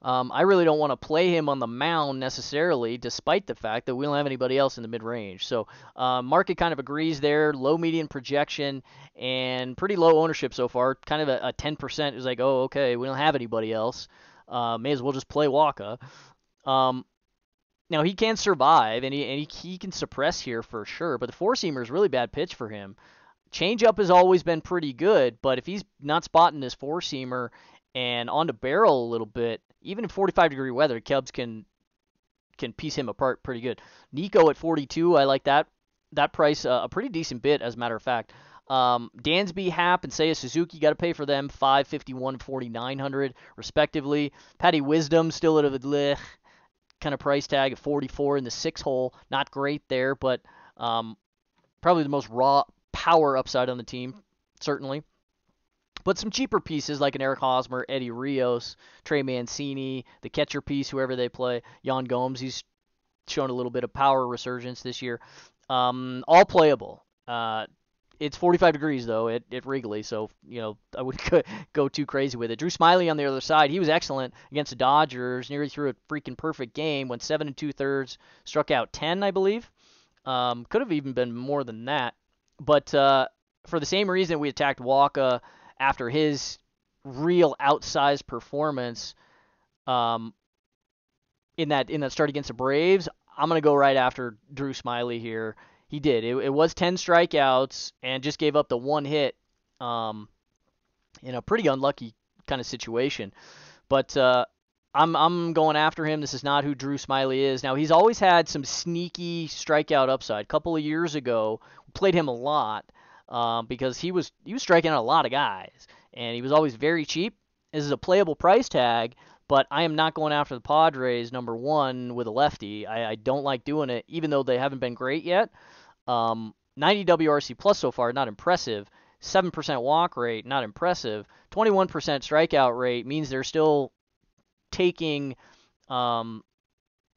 Um, I really don't want to play him on the mound necessarily, despite the fact that we don't have anybody else in the mid range. So, uh, market kind of agrees there. Low median projection and pretty low ownership so far. Kind of a, a 10% is like, oh, okay, we don't have anybody else. Uh, may as well just play Wacha. Um, now he can survive and he and he, he can suppress here for sure, but the four seamer is really bad pitch for him. Changeup has always been pretty good, but if he's not spotting his four seamer and on the barrel a little bit, even in 45 degree weather, Cubs can can piece him apart pretty good. Nico at 42, I like that that price uh, a pretty decent bit as a matter of fact. Um, Dansby, Happ, and Seiya Suzuki got to pay for them 551, 4900 respectively. Patty Wisdom still at a bleh, kind of price tag at 44 in the six hole, not great there, but um, probably the most raw power upside on the team, certainly. But some cheaper pieces like an Eric Hosmer, Eddie Rios, Trey Mancini, the catcher piece, whoever they play, Yan Gomes, he's shown a little bit of power resurgence this year. Um, all playable. Uh, it's 45 degrees though at, at Wrigley, so you know I wouldn't go, go too crazy with it. Drew Smyly on the other side, he was excellent against the Dodgers. Nearly threw a freaking perfect game. Went seven and two thirds, struck out 10, I believe. Um, could have even been more than that. But uh, for the same reason we attacked Wacha after his real outsized performance um, in that in that start against the Braves, I'm gonna go right after Drew Smyly here. He did. It, it was 10 strikeouts and just gave up the one hit um, in a pretty unlucky kind of situation. But uh, I'm I'm going after him. This is not who Drew Smyly is. Now he's always had some sneaky strikeout upside. A couple of years ago, played him a lot um, because he was he was striking out a lot of guys, and he was always very cheap. This is a playable price tag, but I am not going after the Padres number one with a lefty. I, I don't like doing it, even though they haven't been great yet. Um, 90 WRC plus so far, not impressive. 7% walk rate, not impressive. 21% strikeout rate means they're still taking um,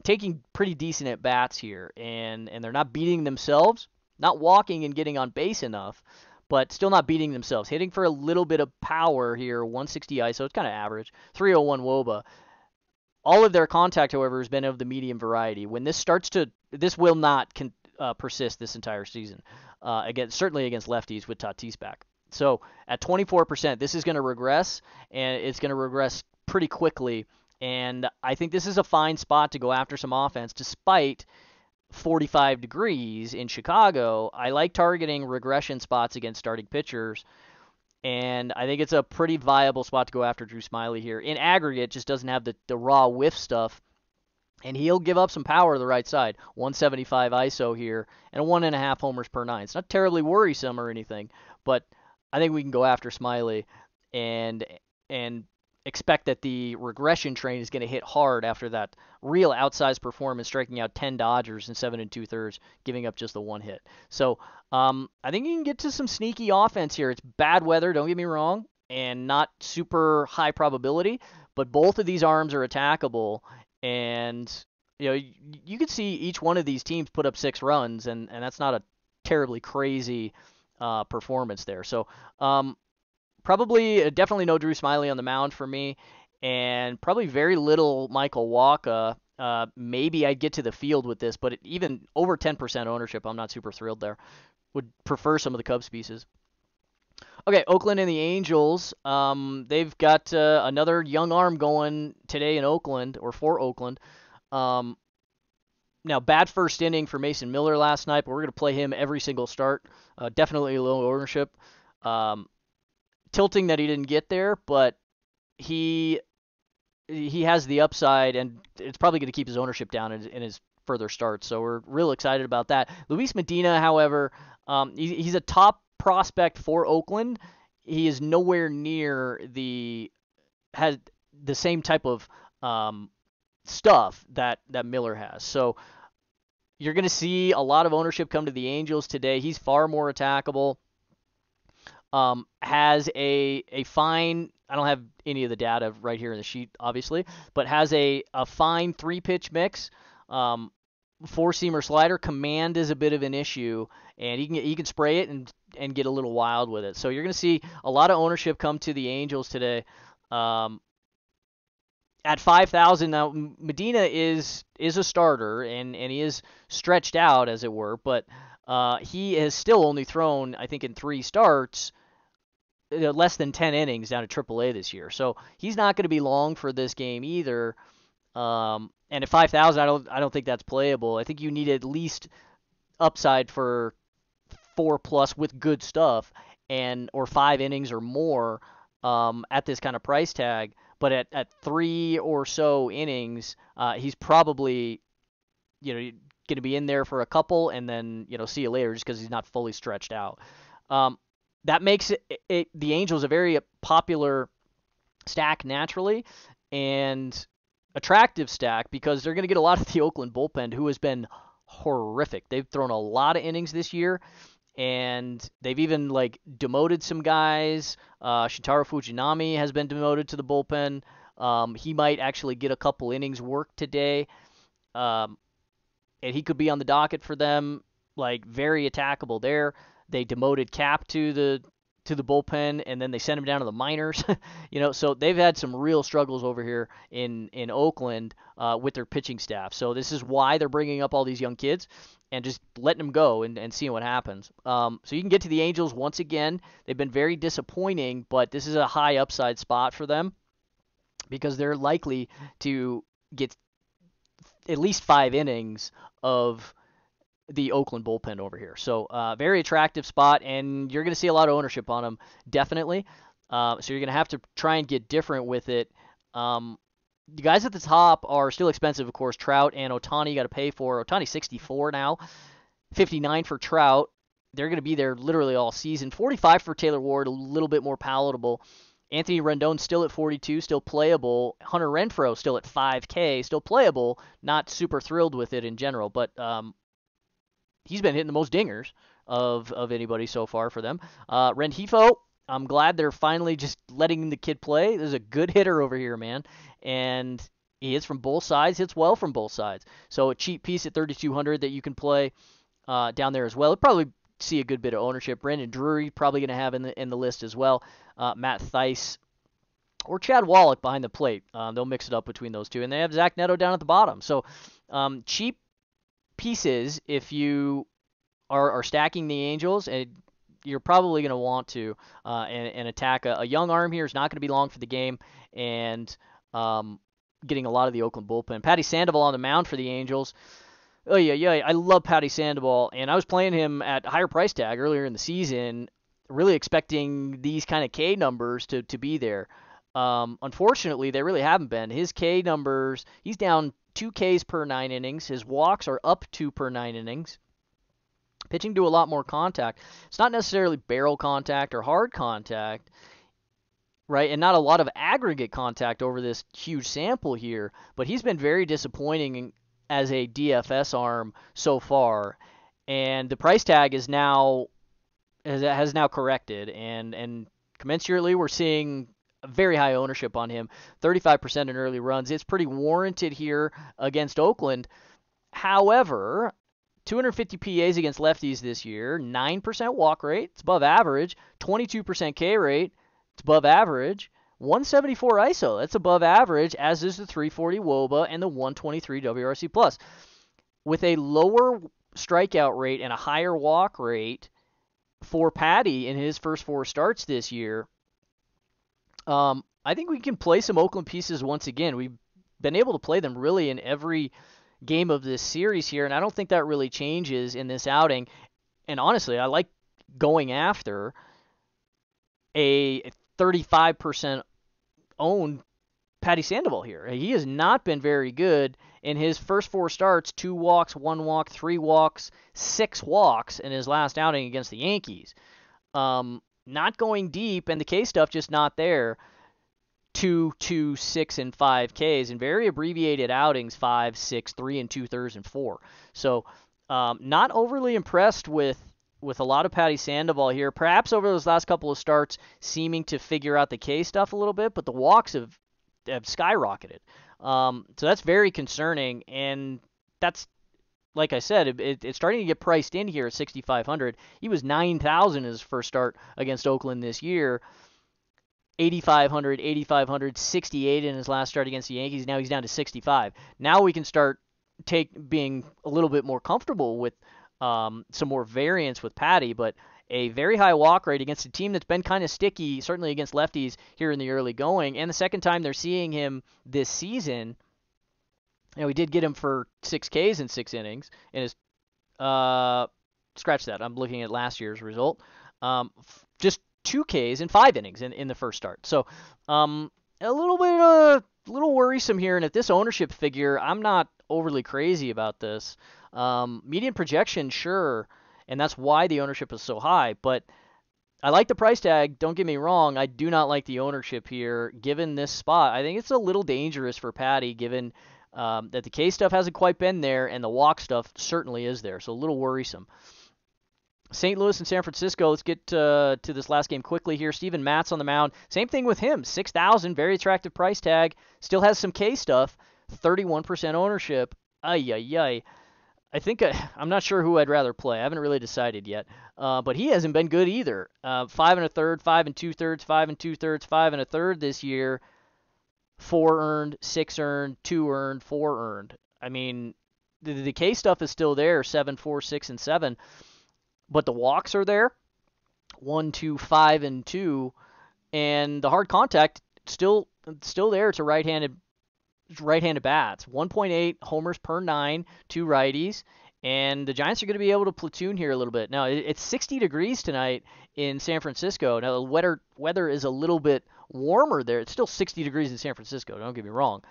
taking pretty decent at bats here, and and they're not beating themselves, not walking and getting on base enough, but still not beating themselves. Hitting for a little bit of power here, 160 ISO, it's kind of average, 301 WOBA. All of their contact, however, has been of the medium variety. When this starts to, this will not con, uh, persist this entire season. Uh, against certainly against lefties with Tatis back. So at 24%, this is going to regress, and it's going to regress pretty quickly. And I think this is a fine spot to go after some offense, despite 45 degrees in Chicago. I like targeting regression spots against starting pitchers. And I think it's a pretty viable spot to go after Drew Smyly here. In aggregate, just doesn't have the, the raw whiff stuff. And he'll give up some power to the right side. 175 ISO here, and one and a half homers per nine. It's not terribly worrisome or anything, but I think we can go after Smyly and and expect that the regression train is going to hit hard after that real outsized performance, striking out 10 Dodgers in seven and two thirds, giving up just the one hit. So um, I think you can get to some sneaky offense here. It's bad weather, don't get me wrong, and not super high probability, but both of these arms are attackable, and you know you, you could see each one of these teams put up six runs, and and that's not a terribly crazy uh, performance there. So um, probably uh, definitely no Drew Smyly on the mound for me, and probably very little Michael Wacha. Uh, maybe I'd get to the field with this, but even over 10% ownership, I'm not super thrilled there. Would prefer some of the Cubs pieces. Okay, Oakland and the Angels. Um, they've got uh, another young arm going today in Oakland, or for Oakland. Um, now, bad first inning for Mason Miller last night, but we're going to play him every single start. Uh, definitely low ownership. Um, tilting that he didn't get there, but he he has the upside, and it's probably going to keep his ownership down in, in, his further starts. So we're real excited about that. Luis Medina, however, um, he, he's a top prospect for Oakland. He is nowhere near the has the same type of um, stuff that that Miller has. So you're going to see a lot of ownership come to the Angels today. He's far more attackable um, has a a fine. I don't have any of the data right here in the sheet, obviously, but has a a fine three pitch mix. Um, four seamer slider command is a bit of an issue, and he can he can spray it and and get a little wild with it. So you're going to see a lot of ownership come to the Angels today. Um, at 5,000 now, Medina is is a starter and and he is stretched out as it were, but uh, he has still only thrown I think in three starts less than 10 innings down to AAA this year. So he's not going to be long for this game either. Um, and at 5,000, I don't I don't think that's playable. I think you need at least upside for four plus with good stuff and or five innings or more um, at this kind of price tag. But at, at three or so innings, uh, he's probably you know going to be in there for a couple and then you know see you later just because he's not fully stretched out. Um, that makes it, it, the Angels a very popular stack naturally and attractive stack because they're going to get a lot of the Oakland bullpen who has been horrific. They've thrown a lot of innings this year and they've even like demoted some guys. Uh, Shintaro Fujinami has been demoted to the bullpen. Um, he might actually get a couple innings work today, um, and he could be on the docket for them. Like very attackable there. They demoted Cap to the to the bullpen, and then they sent him down to the minors. you know, so they've had some real struggles over here in in Oakland uh, with their pitching staff. So this is why they're bringing up all these young kids and just letting them go and, and seeing what happens. Um, so you can get to the Angels once again. They've been very disappointing, but this is a high upside spot for them because they're likely to get at least five innings of the Oakland bullpen over here. So uh, very attractive spot, and you're going to see a lot of ownership on them, definitely. Uh, so you're going to have to try and get different with it. Um, the guys at the top are still expensive, of course. Trout and Ohtani you got to pay for. Ohtani 64 now, 59 for Trout. They're going to be there literally all season. 45 for Taylor Ward, a little bit more palatable. Anthony Rendon still at 42, still playable. Hunter Renfroe still at 5K, still playable. Not super thrilled with it in general, but um, he's been hitting the most dingers of of anybody so far for them. Uh, I'm glad they're finally just letting the kid play. There's a good hitter over here, man, and He hits from both sides, hits well from both sides. So a cheap piece at 3,200 that you can play uh, down there as well. It'll probably see a good bit of ownership. Brandon Drury probably going to have in the in the list as well. Uh, Matt Thaiss or Chad Wallach behind the plate. Um, they'll mix it up between those two, and they have Zach Neto down at the bottom. So um, cheap pieces if you are, are stacking the Angels, and you're probably going to want to uh, and, and, attack a, a, young arm here is not going to be long for the game, and um, getting a lot of the Oakland bullpen. Patty Sandoval on the mound for the Angels. Oh yeah, yeah. I love Patty Sandoval, and I was playing him at higher price tag earlier in the season, really expecting these kind of K numbers to to be there. Um, unfortunately, they really haven't been. His K numbers, he's down two Ks per nine innings. His walks are up two per nine innings. Pitching to a lot more contact. It's not necessarily barrel contact or hard contact right? And not a lot of aggregate contact over this huge sample here, but he's been very disappointing as a DFS arm so far. And the price tag is now has now corrected and and commensurately we're seeing very high ownership on him 35% in early runs it's pretty warranted here against oakland however 250 pas against lefties this year 9% walk rate it's above average 22% k rate it's above average. 174 ISO, that's above average, as is the 340 WOBA and the 123 WRC Plus. With a lower strikeout rate and a higher walk rate for Patty in his first four starts this year, um, I think we can play some Oakland pieces once again. We've been able to play them really in every game of this series here, and I don't think that really changes in this outing. And honestly, I like going after a 35% owned Patty Sandoval here. He has not been very good in his first four starts two walks, one walk, three walks, six walks in his last outing against the Yankees. Um, not going deep, and the K stuff just not there. Two, two, six, and five Ks, and very abbreviated outings five, six, three, and two thirds, and four. So, um, not overly impressed with with a lot of Patty Sandoval here. Perhaps over those last couple of starts, seeming to figure out the K stuff a little bit, but the walks have have skyrocketed. Um, so that's very concerning, and that's like I said, it, it, it's starting to get priced in here at 6,500. He was 9,000 his first start against Oakland this year. 8,500, 8,500, 68 in his last start against the Yankees. Now he's down to 65. Now we can start take being a little bit more comfortable with um, some more variance with Patty, but a very high walk rate against a team that's been kind of sticky, certainly against lefties here in the early going. And the second time they're seeing him this season, you know, we did get him for six Ks in six innings. In his, uh, scratch that. I'm looking at last year's result. Um, f- just two Ks in five innings in, in the first start. So, um, a little bit, uh, a little worrisome here. And at this ownership figure, I'm not overly crazy about this. Um, median projection, sure, and that's why the ownership is so high. But I like the price tag. Don't get me wrong. I do not like the ownership here, given this spot. I think it's a little dangerous for Patty, given um, that the K stuff hasn't quite been there, and the walk stuff certainly is there. So a little worrisome. St. Louis and San Francisco. Let's get uh, to this last game quickly here. Steven Matz on the mound. Same thing with him. 6,000, very attractive price tag. Still has some K stuff. 31% ownership. Ay, ay, ay. I think I, am not sure who I'd rather play. I haven't really decided yet. Uh, but he hasn't been good either. Uh, five and a third, five and two thirds, five and two thirds, five and a third this year. Four earned, six earned, two earned, four earned. I mean, the, the K stuff is still there, seven, four, six, and seven. But the walks are there, one, two, five, and two, and the hard contact still still there to right-handed right-handed bats. 1.8 homers per nine, two righties, and the Giants are going to be able to platoon here a little bit. Now it's 60 degrees tonight in San Francisco. Now the weather weather is a little bit warmer there. It's still 60 degrees in San Francisco. Don't get me wrong.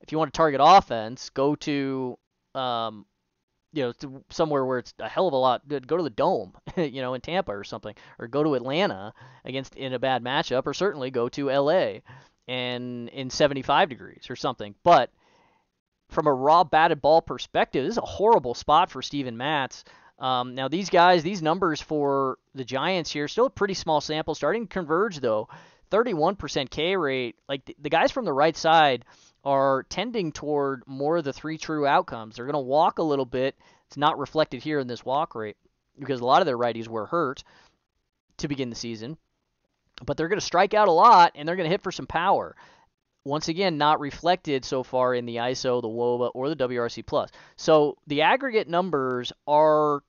If you want to target offense, go to um, you know somewhere where it's a hell of a lot. Good. Go to the Dome, you know, in Tampa or something, or go to Atlanta against in a bad matchup, or certainly go to L.A and in 75 degrees or something. But from a raw batted ball perspective, this is a horrible spot for Steven Matz. Um, now these guys, these numbers for the Giants here, still a pretty small sample, starting to converge though. 31% K rate. Like the, the guys from the right side are tending toward more of the three true outcomes. They're going to walk a little bit. It's not reflected here in this walk rate because a lot of their righties were hurt to begin the season. But they're going to strike out a lot and they're going to hit for some power. Once again, not reflected so far in the ISO, the WOBA, or the WRC plus. So the aggregate numbers are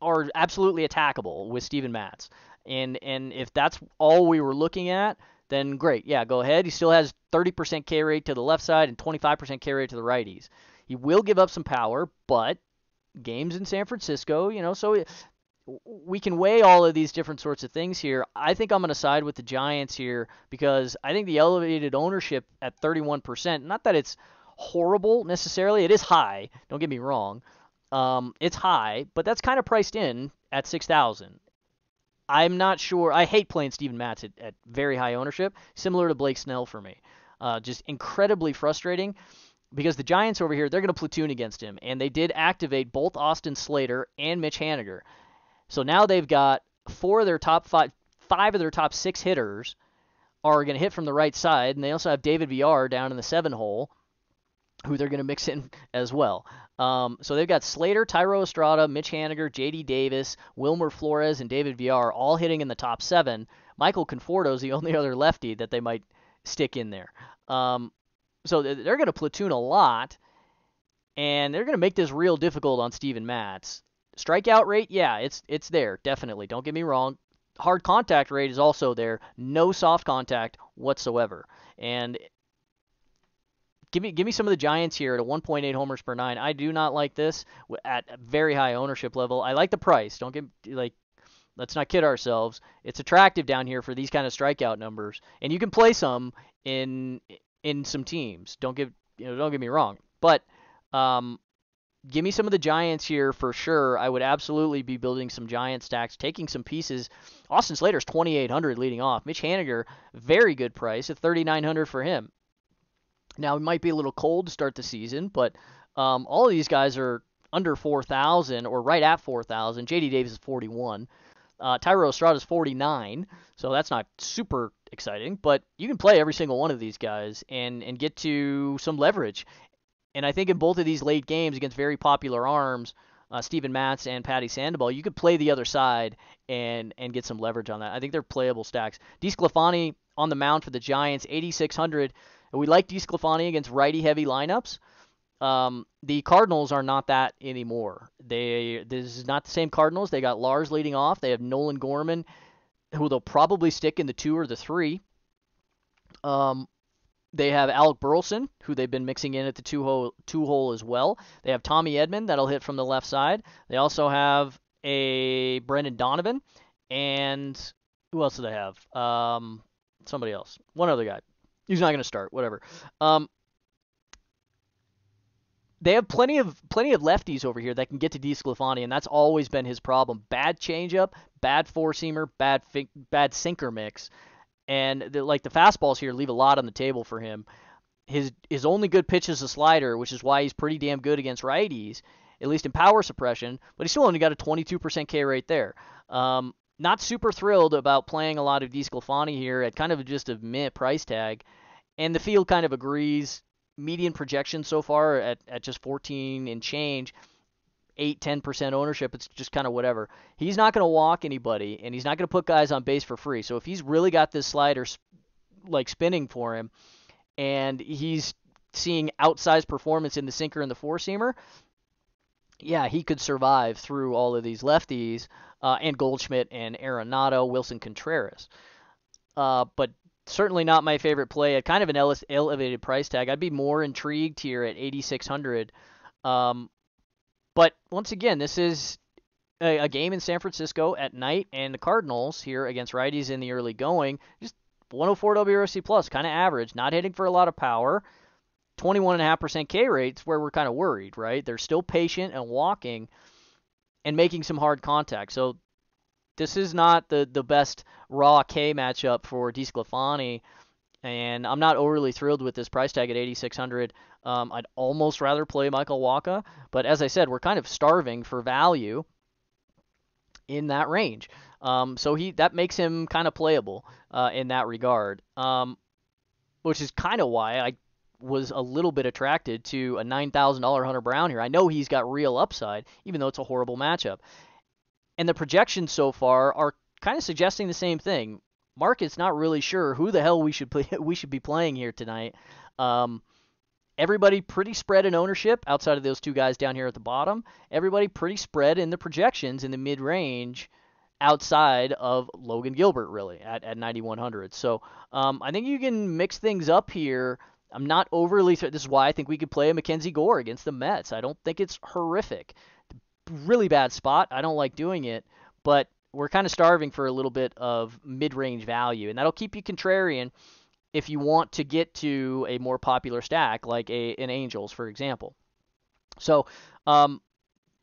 are absolutely attackable with Steven Matz. And and if that's all we were looking at, then great. Yeah, go ahead. He still has 30% K rate to the left side and 25% K rate to the righties. He will give up some power, but games in San Francisco, you know, so we can weigh all of these different sorts of things here. I think I'm going to side with the Giants here because I think the elevated ownership at 31%, not that it's horrible necessarily, it is high, don't get me wrong. Um, it's high, but that's kind of priced in at 6,000. I'm not sure. I hate playing Steven Matz at, at very high ownership, similar to Blake Snell for me. Uh, just incredibly frustrating because the Giants over here, they're going to platoon against him, and they did activate both Austin Slater and Mitch Haniger. So now they've got four of their top five, five of their top six hitters are going to hit from the right side, and they also have David Villar down in the seven hole, who they're going to mix in as well. Um, so they've got Slater, Thairo Estrada, Mitch Haniger, J.D. Davis, Wilmer Flores, and David Villar all hitting in the top seven. Michael Conforto is the only other lefty that they might stick in there. Um, so they're going to platoon a lot, and they're going to make this real difficult on Steven Matz. Strikeout rate, yeah, it's it's there definitely. Don't get me wrong. Hard contact rate is also there. No soft contact whatsoever. And Give me give me some of the Giants here at a 1.8 homers per nine. I do not like this at a very high ownership level. I like the price. Don't get like let's not kid ourselves. It's attractive down here for these kind of strikeout numbers, and you can play some in in some teams. Don't get you know don't get me wrong, but um, give me some of the Giants here for sure. I would absolutely be building some Giant stacks, taking some pieces. Austin Slater's 2,800 leading off. Mitch Haniger, very good price at 3,900 for him. Now it might be a little cold to start the season, but um, all of these guys are under 4,000 or right at 4,000. JD Davis is 41. Uh, Thairo Estrada is 49, so that's not super exciting, but you can play every single one of these guys and, and get to some leverage. And I think in both of these late games against very popular arms, uh, Steven Matz and Patty Sandoval, you could play the other side and and get some leverage on that. I think they're playable stacks. DeSclafani on the mound for the Giants, 8,600. We like DeSclafani against righty heavy lineups. Um, the Cardinals are not that anymore. They this is not the same Cardinals. They got Lars leading off. They have Nolan Gorman, who they'll probably stick in the two or the three. Um, they have Alec Burleson, who they've been mixing in at the two hole two hole as well. They have Tommy Edman that'll hit from the left side. They also have a Brendan Donovan, and who else do they have? Um, somebody else, one other guy. He's not going to start. Whatever. Um, they have plenty of plenty of lefties over here that can get to DeSclafani, and that's always been his problem. Bad changeup, bad four seamer, bad fi- bad sinker mix, and the, like the fastballs here leave a lot on the table for him. His his only good pitch is a slider, which is why he's pretty damn good against righties, at least in power suppression. But he still only got a 22% K rate there. Um, not super thrilled about playing a lot of DeSclafani here at kind of just a meh price tag. And the field kind of agrees. Median projection so far at, at just 14 and change, 8 10% ownership. It's just kind of whatever. He's not going to walk anybody, and he's not going to put guys on base for free. So if he's really got this slider like spinning for him, and he's seeing outsized performance in the sinker and the four seamer, yeah, he could survive through all of these lefties uh, and Goldschmidt and Arenado, Willson Contreras. Uh, but certainly not my favorite play at kind of an ele- elevated price tag. I'd be more intrigued here at 8600. Um, but once again, this is a, a, game in San Francisco at night, and the Cardinals here against righties in the early going, just 104 WRC plus, kind of average, not hitting for a lot of power. 21.5% K rates where we're kind of worried, right? They're still patient and walking and making some hard contact. So this is not the, the best raw K matchup for DeSclafani, and I'm not overly thrilled with this price tag at 8,600. Um, I'd almost rather play Michael Wacha, but as I said, we're kind of starving for value in that range. Um, so he that makes him kind of playable uh, in that regard, um, which is kind of why I was a little bit attracted to a $9,000 Hunter Brown here. I know he's got real upside, even though it's a horrible matchup. And the projections so far are kind of suggesting the same thing. Market's not really sure who the hell we should play, we should be playing here tonight. Um, everybody pretty spread in ownership outside of those two guys down here at the bottom. Everybody pretty spread in the projections in the mid range outside of Logan Gilbert, really, at, at 9,100. So um, I think you can mix things up here. I'm not overly. Th- this is why I think we could play a Mackenzie Gore against the Mets. I don't think it's horrific. Really bad spot. I don't like doing it, but we're kind of starving for a little bit of mid-range value, and that'll keep you contrarian if you want to get to a more popular stack like a an Angels, for example. So um,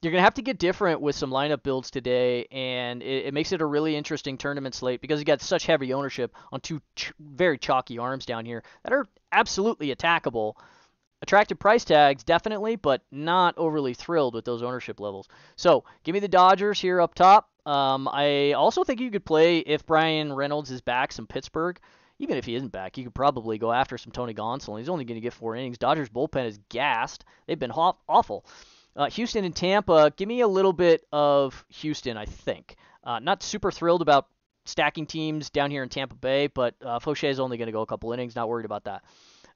you're going to have to get different with some lineup builds today, and it, it, makes it a really interesting tournament slate because you got such heavy ownership on two ch- very chalky arms down here that are absolutely attackable. Attractive price tags, definitely, but not overly thrilled with those ownership levels. So give me the Dodgers here up top. Um, I also think you could play if Bryan Reynolds is back, some Pittsburgh. Even if he isn't back, you could probably go after some Tony Gonsolin. He's only going to get four innings. Dodgers bullpen is gassed. They've been awful. Uh, Houston and Tampa, give me a little bit of Houston, I think. Uh, not super thrilled about stacking teams down here in Tampa Bay, but uh, Faucher is only going to go a couple innings. Not worried about that.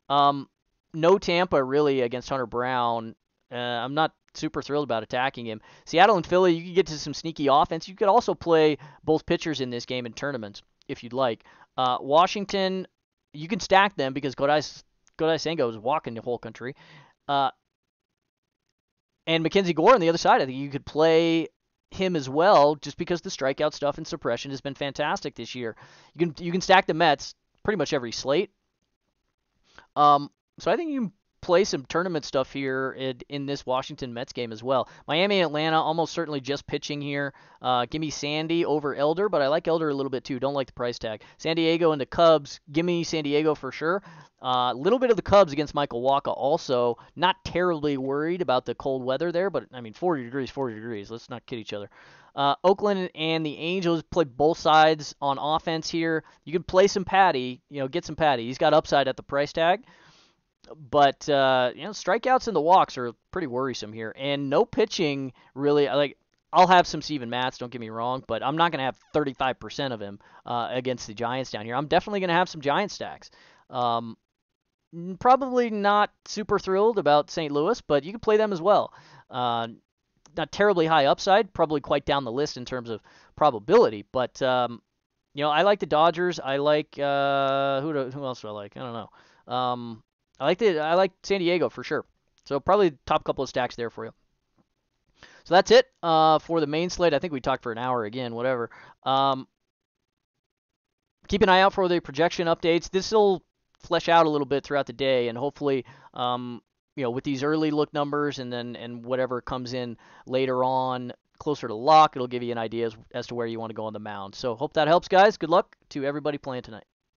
Um, no Tampa really against Hunter Brown. Uh, I'm not super thrilled about attacking him. Seattle and Philly, you can get to some sneaky offense. You could also play both pitchers in this game in tournaments if you'd like. Uh, Washington, you can stack them because Kodai Senga is walking the whole country. Uh, and Mackenzie Gore on the other side, I think you could play him as well, just because the strikeout stuff and suppression has been fantastic this year. You can you can stack the Mets pretty much every slate. Um, so I think you can play some tournament stuff here in, in, this Washington Mets game as well. Miami Atlanta almost certainly just pitching here. Uh, give me Sandy over Elder, but I like Elder a little bit too. Don't like the price tag. San Diego and the Cubs. Give me San Diego for sure. A uh, little bit of the Cubs against Michael Wacha also. Not terribly worried about the cold weather there, but I mean 40 degrees, 40 degrees. Let's not kid each other. Uh, Oakland and the Angels play both sides on offense here. You can play some Patty, you know, get some Patty. He's got upside at the price tag but uh, you know, strikeouts and the walks are pretty worrisome here, and no pitching really. Like I'll have some Steven Matz, don't get me wrong, but I'm not going to have 35% of him uh, against the Giants down here. I'm definitely going to have some Giant stacks. Um, probably not super thrilled about St. Louis, but you can play them as well. Uh, not terribly high upside, probably quite down the list in terms of probability, but um, you know, I like the Dodgers. I like uh, who do, who else do I like? I don't know. Um, I like the I like San Diego for sure. So probably top couple of stacks there for you. So that's it uh, for the main slate. I think we talked for an hour again, whatever. Um, keep an eye out for the projection updates. This will flesh out a little bit throughout the day, and hopefully, um, you know, with these early look numbers and then and whatever comes in later on closer to lock, it'll give you an idea as, as to where you want to go on the mound. So hope that helps, guys. Good luck to everybody playing tonight.